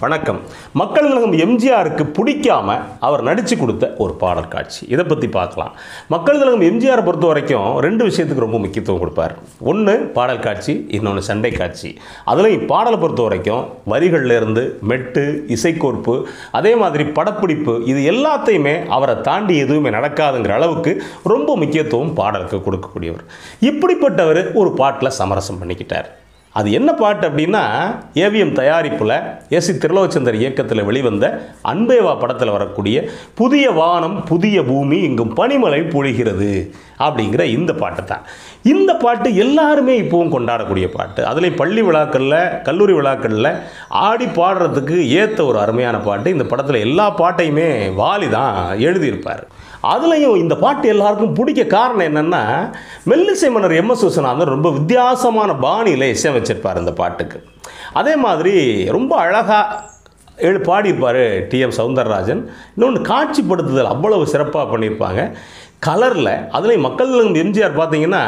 வணக்கம். மக்கள் நலகம் எம்ஜிஆருக்கு பிடிக்காம அவர் நடித்து கொடுத்த ஒரு பாடல் காட்சி. இதை பற்றி பார்க்கலாம். மக்கள் நலகம் எம்ஜிஆரை பொறுத்த வரைக்கும் ரெண்டு விஷயத்துக்கு ரொம்ப முக்கியத்துவம் கொடுப்பார். ஒன்று பாடல் காட்சி இன்னொன்று சண்டை காட்சி. அதுலேயும் பாடலை பொறுத்த வரைக்கும் வரிகள்லேருந்து மெட்டு இசைக்கோர்ப்பு அதே மாதிரி படப்பிடிப்பு இது எல்லாத்தையுமே அவரை தாண்டி எதுவுமே நடக்காதுங்கிற அளவுக்கு ரொம்ப முக்கியத்துவம் பாடலுக்கு கொடுக்கக்கூடியவர். இப்படிப்பட்டவர் ஒரு பாட்டில் சமரசம் பண்ணிக்கிட்டார். அது என்ன பாட்டு அப்படின்னா ஏவிஎம் தயாரிப்பில் எஸ் சி திருலோச்சந்தர் இயக்கத்தில் வெளிவந்த அன்பேவா படத்தில் வரக்கூடிய புதிய வானம் புதிய பூமி இங்கும் பனிமலை பொழிகிறது அப்படிங்கிற இந்த பாட்டு தான். இந்த பாட்டு எல்லாருமே இப்போவும் கொண்டாடக்கூடிய பாட்டு. அதுலேயும் பள்ளி விழாக்களில் கல்லூரி விழாக்களில் ஆடி பாடுறதுக்கு ஏற்ற ஒரு அருமையான பாட்டு. இந்த படத்தில் எல்லா பாட்டையுமே வாலி தான் எழுதியிருப்பார். அதுலேயும் இந்த பாட்டு எல்லாருக்கும் பிடிக்க காரணம் என்னென்னா மெல்லிசை மன்னர் எம் எஸ் விஸ்வநாதன் ரொம்ப வித்தியாசமான பாணியில் இசையமைச்சிருப்பார் இந்த பாட்டுக்கு. அதே மாதிரி ரொம்ப அழகாக எழு பாடியிருப்பார் டிஎம் சவுந்தரராஜன். இன்னொன்று காட்சிப்படுத்துதல் அவ்வளவு சிறப்பாக பண்ணியிருப்பாங்க. கலரில் அதுலேயும் மக்கள் எம்ஜிஆர் பார்த்தீங்கன்னா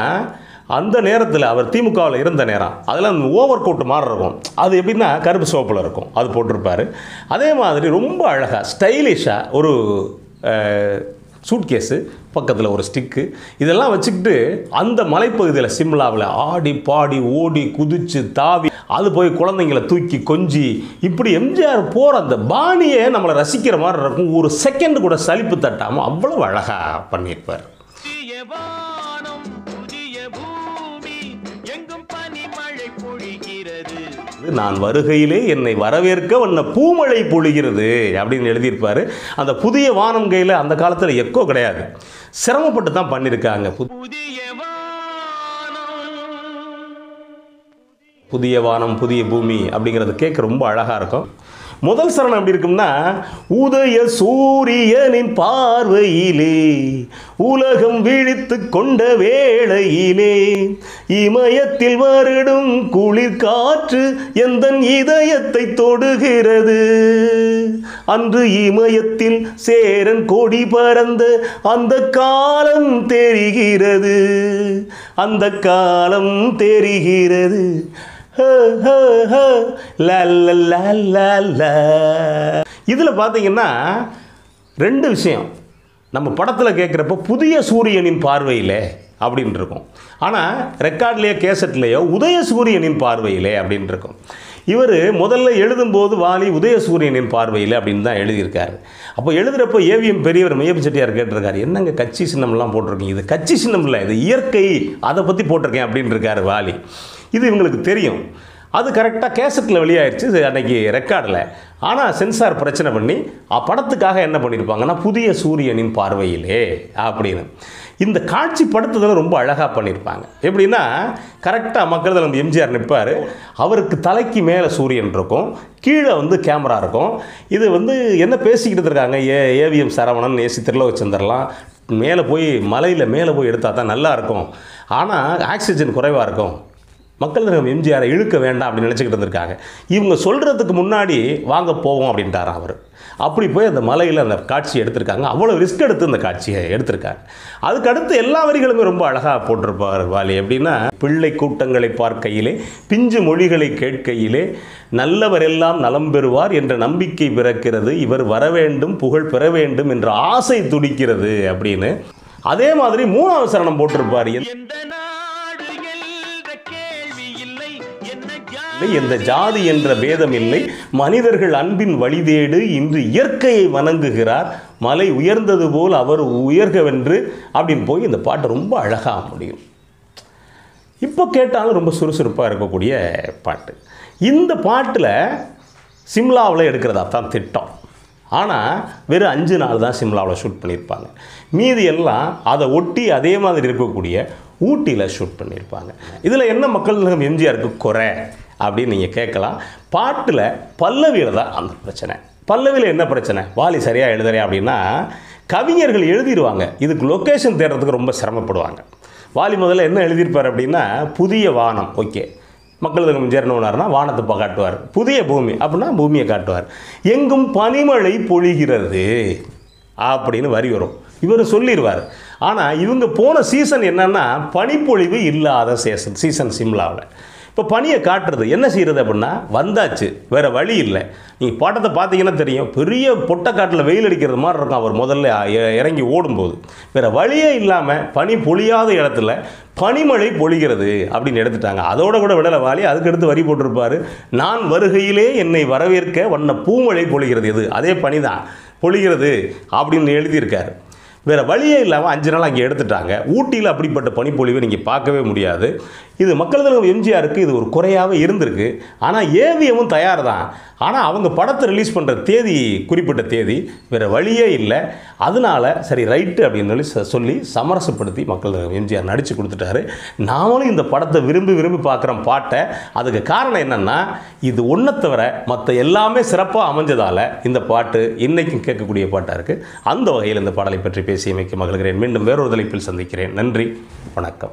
அந்த நேரத்தில் அவர் திமுகவில் இருந்த நேரம். அதில் அந்த ஓவர் கோட் மாதிரி இருக்கும். அது எப்படின்னா கருப்பு சோப்பில் இருக்கும். அது போட்டிருப்பார். அதே மாதிரி ரொம்ப அழகாக ஸ்டைலிஷாக ஒரு சூட்கேஸு பக்கத்தில் ஒரு ஸ்டிக்கு. இதெல்லாம் வச்சுக்கிட்டு அந்த மலைப்பகுதியில் சிம்லாவில் ஆடி பாடி ஓடி குதிச்சு தாவி அது போய் குழந்தைங்களை தூக்கி கொஞ்சி இப்படி எம்ஜிஆர் போகிற அந்த பாணியை நம்மளை ரசிக்கிற மாதிரி இருக்கும். ஒரு செகண்ட் கூட சலிப்பு தட்டாமல் அவ்வளோ அழகாக பண்ணியிருப்பார். நான் வருகையிலே என்னை வரவேற்க வண்ண பூமழை பொழிகிறது அப்படின்னு எழுதியிருப்பாரு. அந்த புதிய வானம் கையில் அந்த காலத்தில் எக்கோ கிடையாது. சிரமப்பட்டு தான் பண்ணியிருக்காங்க. புதிய வானம். புதிய வானம் புதிய பூமி அப்படிங்கிறது கேட்க ரொம்ப அழகாக இருக்கும். முதல் சரணம் எப்படி இருக்கும்னா உதய சூரியனின் பார்வையிலே உலகம் விழித்து கொண்ட வேளையிலே இமயத்தில் வருடும் குளிர்காற்று எந்த எந்தன் இதயத்தை தொடுகிறது? அன்று இமயத்தில் சேரன் கொடி பறந்த அந்த காலம் தெரிகிறது. அந்த காலம் தெரிகிறது. இதில் பார்த்தீங்கன்னா ரெண்டு விஷயம். நம்ம படத்தில் கேட்குறப்போ புதிய சூரியனின் பார்வையிலே அப்படின்னு இருக்கும். ஆனால் ரெக்கார்ட்லேயோ கேசட்லேயோ உதய சூரியனின் பார்வையிலே அப்படின்னு இருக்கும். இவர் முதல்ல எழுதும்போது வாலி உதயசூரியனின் பார்வையில் அப்படின்னு தான் எழுதியிருக்காரு. அப்போ எழுதுகிறப்போ ஏவிஎம் பெரியவர் மையப்பு செட்டியார் கேட்டிருக்காரு என்னங்க கட்சி சின்னம்லாம் போட்டிருக்கீங்க? இது கட்சி சின்னம் இல்லை இது இயற்கை அதை பற்றி போட்டிருக்கேன் அப்படின்னு இருக்காரு வாலி. இது இவங்களுக்கு தெரியும். அது கரெக்டாக கேசட்டில் வெளியாயிருச்சு இது அன்னைக்கு ரெக்கார்டில் ஆனால் சென்சார் பிரச்சனை பண்ணி அப்படத்துக்காக படத்துக்காக என்ன பண்ணியிருப்பாங்கன்னா புதிய சூரியனின் பார்வையிலே அப்படின்னு. இந்த காட்சி படுத்துதல் ரொம்ப அழகாக பண்ணியிருப்பாங்க எப்படின்னா கரெக்டாக மக்கள் தலம் எம்ஜிஆர் நிற்பார் அவருக்கு தலைக்கு மேலே சூரியன் இருக்கும் கீழே வந்து கேமரா இருக்கும். இது வந்து என்ன பேசிக்கிட்டு இருக்காங்க ஏ ஏவிஎம் சரவணன் ஏசி திருலோகச்சந்தர்லாம். மேலே போய் மலையில் மேலே போய் எடுத்தால் தான் நல்லாயிருக்கும் ஆனால் ஆக்சிஜன் குறைவாக இருக்கும். மக்கள் திலகம் எம்ஜிஆரை இழுக்க வேண்டாம் அப்படின்னு நினச்சிக்கிட்டு இருந்திருக்காங்க. இவங்க சொல்கிறதுக்கு முன்னாடி வாங்க போவோம் அப்படின்ட்டாராம் அவர். அப்படி போய் அந்த மலையில் அந்த காட்சி எடுத்திருக்காங்க. அவ்வளோ ரிஸ்க் எடுத்து அந்த காட்சியை எடுத்திருக்காங்க. அதுக்கடுத்து எல்லா வரிகளுமே ரொம்ப அழகாக போட்டிருப்பார் வாலி. எப்படின்னா பிள்ளை கூட்டங்களை பார்க்கையிலே பிஞ்சு மொழிகளை கேட்கையிலே நல்லவரெல்லாம் நலம் பெறுவார் என்ற நம்பிக்கை பிறக்கிறது. இவர் வர வேண்டும் புகழ் பெற வேண்டும் என்ற ஆசை துடிக்கிறது அப்படின்னு. அதே மாதிரி மூணாவது சரணம் போட்டிருப்பார். இந்த ஜாதி எந்த ஜாதி என்ற பேதம் இல்லை மனிதர்கள் அன்பின் வழிதேடு இன்று இயற்கையை வணங்குகிறார். மலை உயர்ந்தது போல் அவர் உயர்கவென்று அப்படின்னு போய் இந்த பாட்டு ரொம்ப அழகாக முடியும். இப்போ கேட்டாலும் ரொம்ப சுறுசுறுப்பாக இருக்கக்கூடிய பாட்டு. இந்த பாட்டில் சிம்லாவில் எடுக்கிறதா தான் திட்டம். ஆனால் வெறும் அஞ்சு நாள் தான் சிம்லாவில் ஷூட் பண்ணியிருப்பாங்க மீதி எல்லாம் அதை ஒட்டி அதே மாதிரி இருக்கக்கூடிய ஊட்டியில் ஷூட் பண்ணியிருப்பாங்க இதில் என்ன மக்கள் எம்ஜிஆருக்கு குறை? அப்படின்னு நீங்கள் கேட்கலாம். பாட்டில் பல்லவியில் தான் அந்த பிரச்சனை. பல்லவியில் என்ன பிரச்சனை? வாலி சரியாக எழுதுறேன் அப்படின்னா கவிஞர்கள் எழுதிடுவாங்க இதுக்கு லொக்கேஷன் தேடுறதுக்கு ரொம்ப சிரமப்படுவாங்க. வாலி முதல்ல என்ன எழுதியிருப்பார் அப்படின்னா புதிய வானம். ஓகே. மக்கள் திலகம் வானத்தை காட்டுவார். புதிய பூமி. அப்படின்னா பூமியை காட்டுவார். எங்கும் பனிமழை பொழிகிறது. அப்படின்னு வரி வரும். இவர் சொல்லிடுவார் ஆனால் இவங்க போன சீசன் என்னன்னா பனிப்பொழிவு இல்லாத சீசன் சீசன் சிம்லாவில் இப்போ பனியை காட்டுறது. என்ன செய்கிறது அப்படின்னா வந்தாச்சு. வேறு வழி இல்லை. நீங்கள் பாட்டத்தை பார்த்தீங்கன்னா தெரியும். பெரிய பொட்டைக்காட்டில் வெயில் அடிக்கிறது மாதிரி இருக்கும். அவர் முதல்ல இறங்கி ஓடும்போது. வேறு வழியே இல்லாமல் பனி பொழியாத இடத்துல பனிமழை பொழிகிறது அப்படின்னு எடுத்துட்டாங்க. அதோட கூட விடலை வாலி அதுக்கடுத்து வரி போட்டிருப்பார். நான் வருகையிலே என்னை வரவேற்க வண்ண பூமழை பொழிகிறது. எது? அதே பனி தான் பொழிகிறது அப்படின்னு எழுதியிருக்காரு. வேறு வழியே இல்லாமல் அஞ்சு நாள் அங்கே எடுத்துட்டாங்க. ஊட்டியில் அப்படிப்பட்ட பனிப்பொழிவை நீங்கள் பார்க்கவே முடியாது. இது மக்கள் தலைவர் எம்ஜிஆருக்கு இது ஒரு குறையாகவே இருந்திருக்கு. ஆனால் ஏவிஎமும் தயார் தான் ஆனால் அவங்க படத்தை ரிலீஸ் பண்ணுற தேதி குறிப்பிட்ட தேதி வேறு வழியே இல்லை. அதனால சரி ரைட்டு அப்படின்னு சொல்லி ச- சொல்லி சமரசப்படுத்தி மக்கள் தலைவர் எம்ஜிஆர் நடித்து கொடுத்துட்டாரு. நாமளும் இந்த படத்தை விரும்பி விரும்பி பார்க்குறோம் பாட்டை அதுக்கு காரணம் என்னென்னா இது ஒன்றை தவிர மற்ற எல்லாமே சிறப்பாக அமைஞ்சதால் இந்த பாட்டு இன்றைக்கும் கேட்கக்கூடிய பாட்டாக இருக்குது அந்த வகையில் இந்த பாடலை பற்றி பேசி பேசியமைக்கு மகிழ்கிறேன். மீண்டும் வேறொரு தலைப்பில் சந்திக்கிறேன். நன்றி. வணக்கம்.